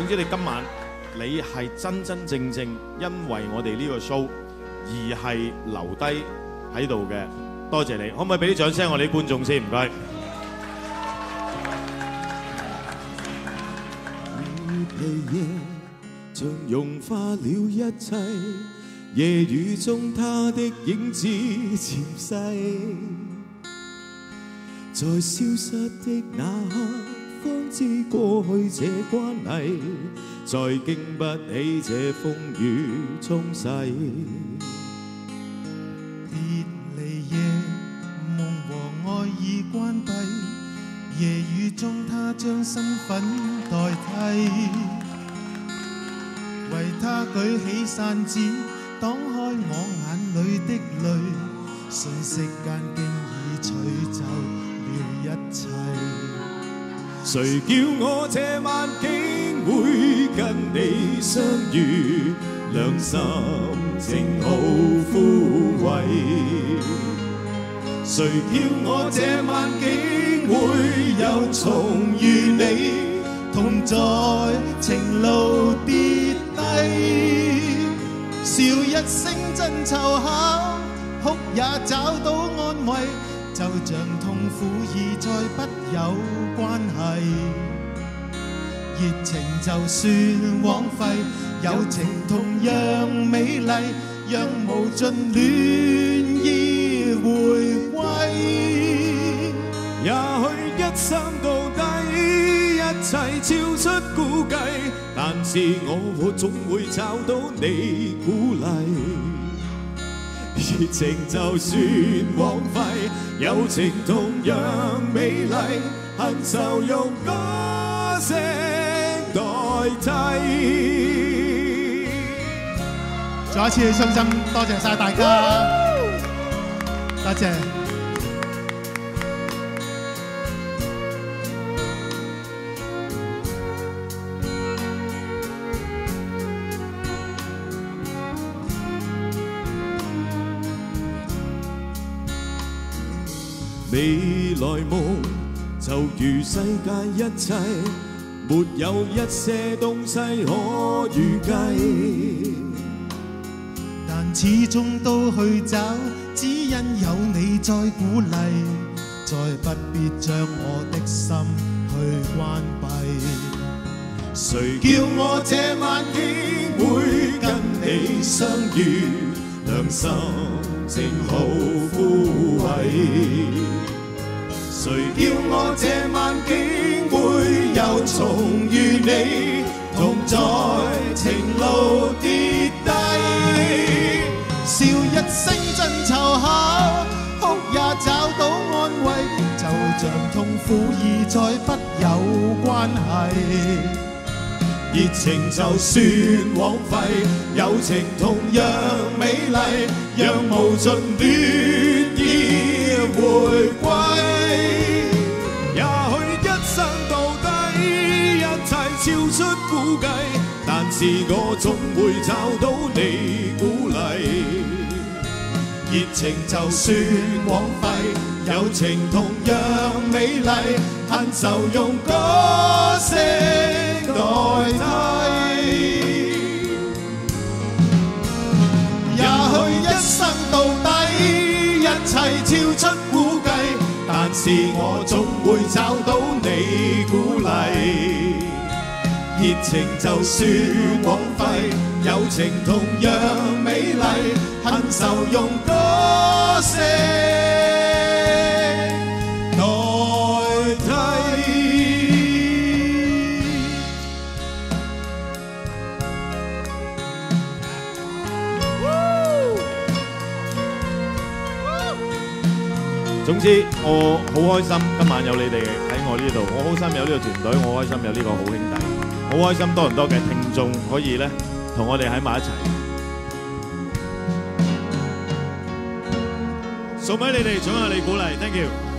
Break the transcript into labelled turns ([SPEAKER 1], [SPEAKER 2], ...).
[SPEAKER 1] 總之你今晚你係真真正正因為我哋呢個 show 而係留低喺度嘅，多謝你。可唔可以俾啲掌聲我哋啲觀眾先？唔該。
[SPEAKER 2] 離夜像融化了一切，夜雨中他的影子漸逝，在消失的那刻，方知过去这关系，再经不起这风雨冲洗。
[SPEAKER 3] 别离夜，梦和爱已关闭，夜雨中他将身份代替，为他举起傘子，挡开我眼里的泪，瞬息间，竟已取走了一切。
[SPEAKER 2] 誰叫我這晚竟會跟你相遇，良心正好枯萎。誰叫我這晚竟會又重遇你，
[SPEAKER 3] 同在情路跌低，笑一聲真凑巧，哭也找到安慰，就像痛苦已再不有關係。熱情就算枉費，友情同樣美麗，讓無盡戀意回歸。
[SPEAKER 2] 也許一生到底，一切超出估計，但是我總會找到你鼓勵。熱情就算枉費，友情同樣美麗，恨愁用歌聲代替。
[SPEAKER 3] 再一次衷心多謝晒大家，多謝。
[SPEAKER 2] 未來夢就如世界一切，沒有一些東西可預計。
[SPEAKER 3] 但始終都去找，只因有你在鼓勵，再不必將我的心去關閉。
[SPEAKER 2] 誰叫我這晚竟會跟你相遇，良心正好枯萎。誰叫我這晚竟會又重遇你，同在情路跌低。
[SPEAKER 3] 笑一聲真湊巧，哭也找到安慰，就像痛苦已再不有關係。
[SPEAKER 2] 熱情就算枉費，友情同樣美麗，讓無盡戀意估計，但是我總會找到你鼓勵。熱情就算枉費，友情同樣美麗，恨愁用歌聲代替。
[SPEAKER 3] 也許一生到底，一切超出估計，
[SPEAKER 2] 但是我總會找到你鼓勵。熱情就算枉費，友情同樣美麗，恨愁用歌聲代替。
[SPEAKER 1] 總之我好開心，今晚有你哋喺我呢度，我好心有呢個團隊，我開心有呢個好兄弟，好開心多唔多嘅聽眾可以咧同我哋喺埋一齊。送俾你哋，總有你鼓勵，thank you。